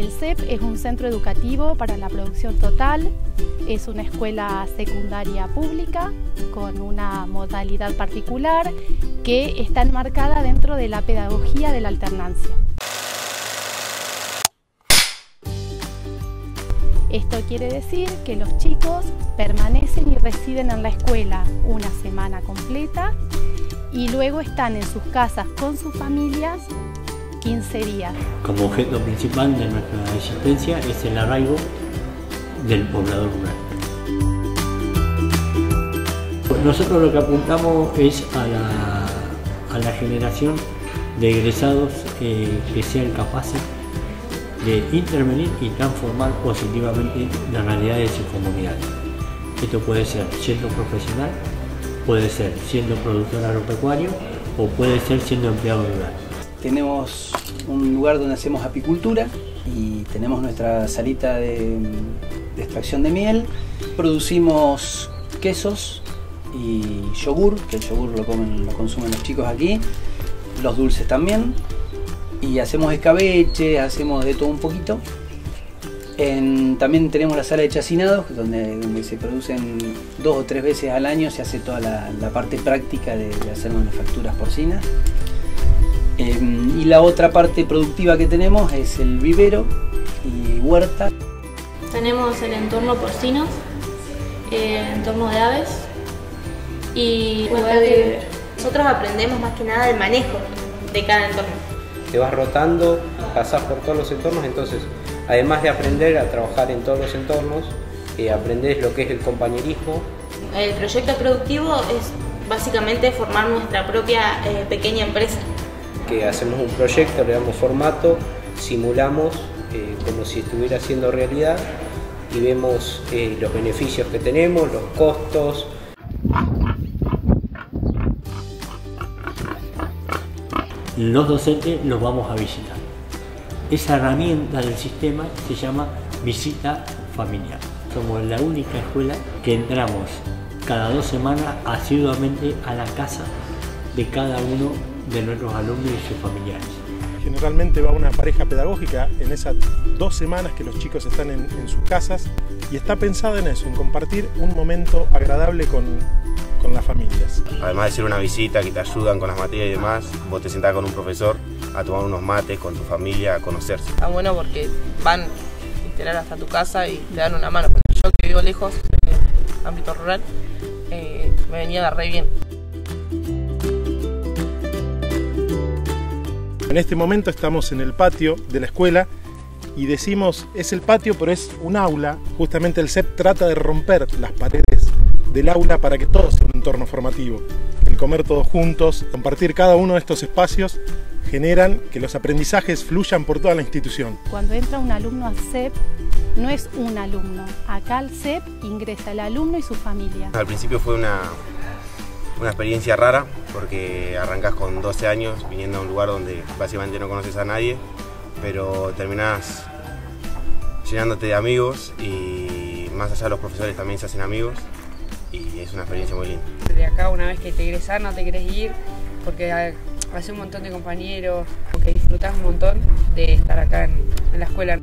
El CEP es un centro educativo para la producción total, es una escuela secundaria pública con una modalidad particular que está enmarcada dentro de la pedagogía de la alternancia. Esto quiere decir que los chicos permanecen y residen en la escuela una semana completa y luego están en sus casas con sus familias 15 días. Como objeto principal de nuestra existencia es el arraigo del poblador rural. Nosotros lo que apuntamos es a la, generación de egresados eh, que sean capaces de intervenir y transformar positivamente la realidad de sus comunidades. Esto puede ser siendo profesional, puede ser siendo productor agropecuario o puede ser siendo empleado rural. Tenemos un lugar donde hacemos apicultura y tenemos nuestra salita de, extracción de miel. Producimos quesos y yogur, que el yogur lo, comen, lo consumen los chicos aquí, los dulces también. Y hacemos escabeche, hacemos de todo un poquito. también tenemos la sala de chacinados, donde, donde se producen dos o tres veces al año, se hace toda la, parte práctica de, de hacer manufacturas porcinas. Em, y la otra parte productiva que tenemos es el vivero y huerta. Tenemos el entorno porcino, el entorno de aves y nosotros aprendemos más que nada el manejo de cada entorno. Te vas rotando, pasás por todos los entornos, entonces además de aprender a trabajar en todos los entornos, eh, aprendes lo que es el compañerismo. El proyecto productivo es básicamente formar nuestra propia eh, pequeña empresa que hacemos un proyecto, le damos formato, simulamos eh, como si estuviera siendo realidad y vemos eh, los beneficios que tenemos, los costos. Los docentes los vamos a visitar. Esa herramienta del sistema se llama visita familiar. Somos la única escuela que entramos cada dos semanas asiduamente a la casa de cada uno de nuestros alumnos y sus familiares. Generalmente va una pareja pedagógica en esas dos semanas que los chicos están en, sus casas y está pensada en eso, en compartir un momento agradable con, con las familias. Además de ser una visita que te ayudan con las materias y demás, vos te sentás con un profesor a tomar unos mates con tu familia, a conocerse. Está bueno porque van literal hasta tu casa y te dan una mano. Yo que vivo lejos, en el ámbito rural, eh, me venía de re bien. En este momento estamos en el patio de la escuela y decimos es el patio pero es un aula. Justamente el CEP trata de romper las paredes del aula para que todo sea un entorno formativo. El comer todos juntos, compartir cada uno de estos espacios generan que los aprendizajes fluyan por toda la institución. Cuando entra un alumno al CEP, no es un alumno. Acá al CEP ingresa el alumno y su familia. Al principio fue una, una experiencia rara porque arrancas con 12 años viniendo a un lugar donde básicamente no conoces a nadie, pero terminas llenándote de amigos y más allá de los profesores también se hacen amigos y es una experiencia muy linda. De acá una vez que te egresas no te querés ir porque hace un montón de compañeros, porque disfrutas un montón de estar acá en la escuela.